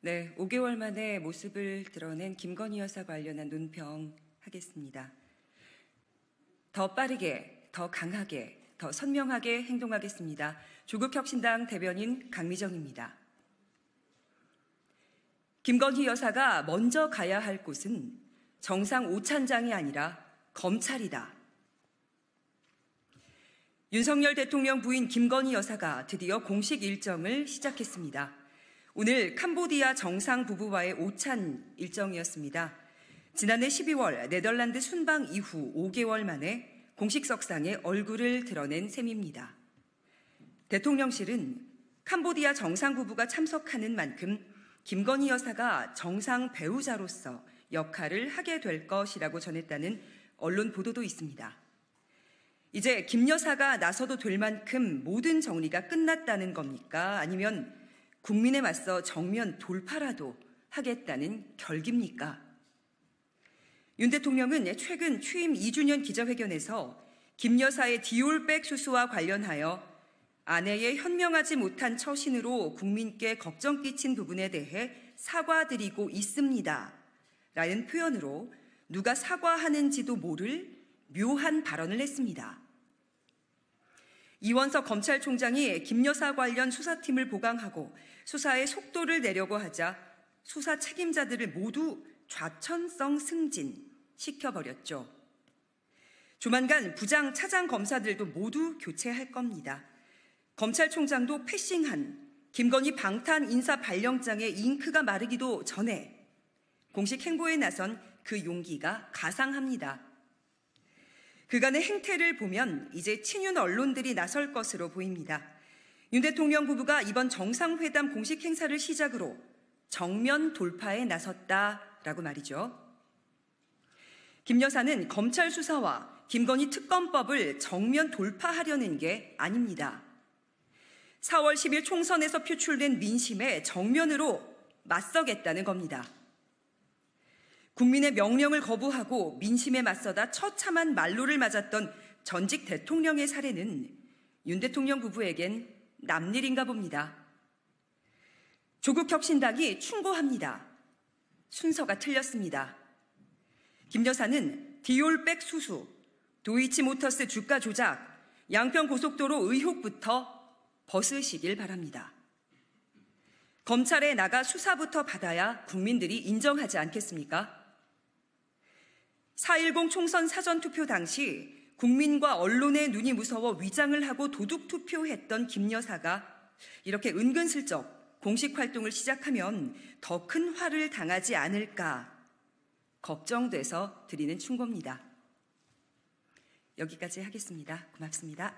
네, 5개월 만에 모습을 드러낸 김건희 여사 관련한 논평 하겠습니다. 더 빠르게, 더 강하게, 더 선명하게 행동하겠습니다. 조국혁신당 대변인 강미정입니다. 김건희 여사가 먼저 가야 할 곳은 정상 오찬장이 아니라 검찰이다. 윤석열 대통령 부인 김건희 여사가 드디어 공식 일정을 시작했습니다. 오늘 캄보디아 정상 부부와의 오찬 일정이었습니다. 지난해 12월 네덜란드 순방 이후 5개월 만에 공식 석상에 얼굴을 드러낸 셈입니다. 대통령실은 캄보디아 정상 부부가 참석하는 만큼 김건희 여사가 정상 배우자로서 역할을 하게 될 것이라고 전했다는 언론 보도도 있습니다. 이제 김 여사가 나서도 될 만큼 모든 정리가 끝났다는 겁니까? 아니면 국민에 맞서 정면 돌파라도 하겠다는 결기입니까? 윤 대통령은 최근 취임 2주년 기자회견에서 김 여사의 디올백 수수와 관련하여 아내의 현명하지 못한 처신으로 국민께 걱정 끼친 부분에 대해 사과드리고 있습니다. 라는 표현으로 누가 사과하는지도 모를 묘한 발언을 했습니다. 이원석 검찰총장이 김 여사 관련 수사팀을 보강하고 수사의 속도를 내려고 하자 수사 책임자들을 모두 좌천성 승진 시켜버렸죠. 조만간 부장 차장 검사들도 모두 교체할 겁니다. 검찰총장도 패싱한 김건희 방탄 인사 발령장에 잉크가 마르기도 전에 공식 행보에 나선 그 용기가 가상합니다. 그간의 행태를 보면 이제 친윤 언론들이 나설 것으로 보입니다. 윤 대통령 부부가 이번 정상회담 공식 행사를 시작으로 정면 돌파에 나섰다라고 말이죠. 김 여사는 검찰 수사와 김건희 특검법을 정면 돌파하려는 게 아닙니다. 4월 10일 총선에서 표출된 민심에 정면으로 맞서겠다는 겁니다. 국민의 명령을 거부하고 민심에 맞서다 처참한 말로를 맞았던 전직 대통령의 사례는 윤 대통령 부부에겐 남일인가 봅니다. 조국 혁신당이 충고합니다. 순서가 틀렸습니다. 김 여사는 디올백 수수, 도이치모터스 주가 조작, 양평 고속도로 의혹부터 벗으시길 바랍니다. 검찰에 나가 수사부터 받아야 국민들이 인정하지 않겠습니까? 4.10 총선 사전투표 당시 국민과 언론의 눈이 무서워 위장을 하고 도둑 투표했던 김 여사가 이렇게 은근슬쩍 공식 활동을 시작하면 더 큰 화를 당하지 않을까 걱정돼서 드리는 충고입니다. 여기까지 하겠습니다. 고맙습니다.